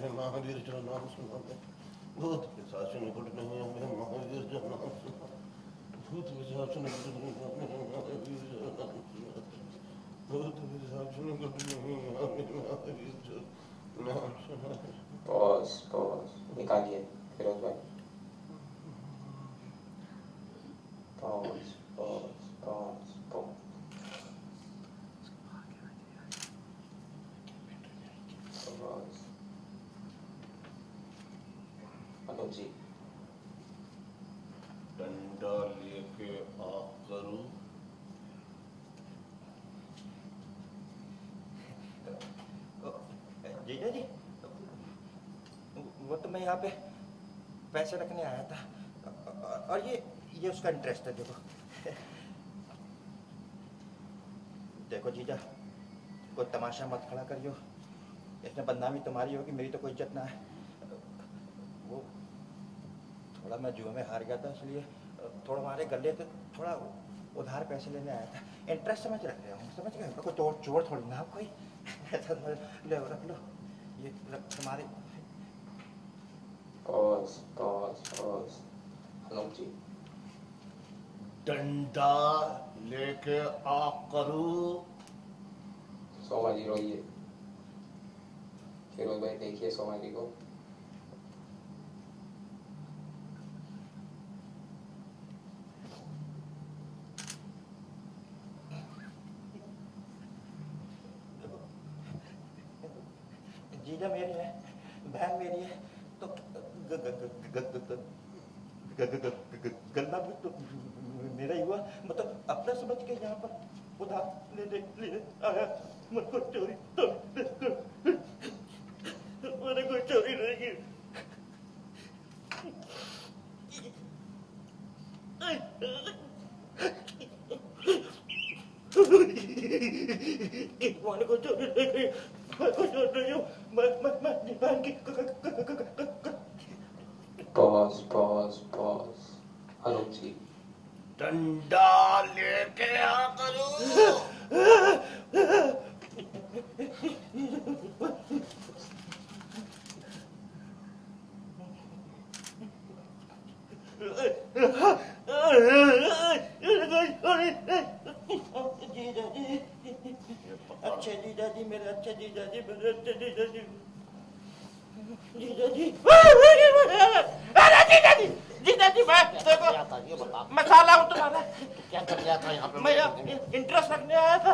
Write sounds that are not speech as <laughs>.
हमें महावीर जो नाम सुना दे भूत पिशाच निकट नहीं हमें महावीर जो नाम सुना भूत पिशाच निकट नहीं हमें महावीर जो नाम सुना भूत पिशाच निकट नहीं हमें महावीर जो नाम सुना पॉज पॉज निकालिए फिरोज भाई pause pause pause pause Anuj ji. डंडा लेके आ करूँ जीजा जी वो तो मैं यहाँ पे पैसे रखने आया था। और ये ये उसका इंटरेस्ट है, देखो। देखो जीजा, कोई तमाशा मत खड़ा करियो। इसमें बदनामी तुम्हारी होगी, मेरी तो कोई इज़्ज़त ना है। वो थोड़ा मैं जुए में हार गया था इसलिए थोड़ा हमारे गले तो थोड़ा उधार पैसे लेने आया था। इंटरेस्ट समझ रख रहे हो? समझ गए कोई चोर चोर थोड़ी ना कोई? <laughs> ऐसा ले रख लो। ये रख तुम्हारे pause pause pause Anuj ji. डंडा लेके आ करूँ। सोमा जी रोइए। फिरोज भाई देखिए सोमा जी को। जीजा मेरी है बहन मेरी है तो गंदा भी तो मेरा ही हुआ मतलब अपना समझ के यहाँ पर उधार ले लिए आया मेरे को चोरी तो मेरे को चोरी नहीं की Hey! Iwan ko to Ako to yung matibang Pause, pause, pause. Haruchi. डंडा लेके आ अच्छे जीजा जी मेरे अच्छे जीजा जी मेरे अच्छे जीजा जी जीजा जी अरे जीजा जी जीजा जी मैं देखो मैं साला हूँ तुम्हारा। क्या कर गया था यहाँ पे? मैं इंटरेस्ट रखने आया था।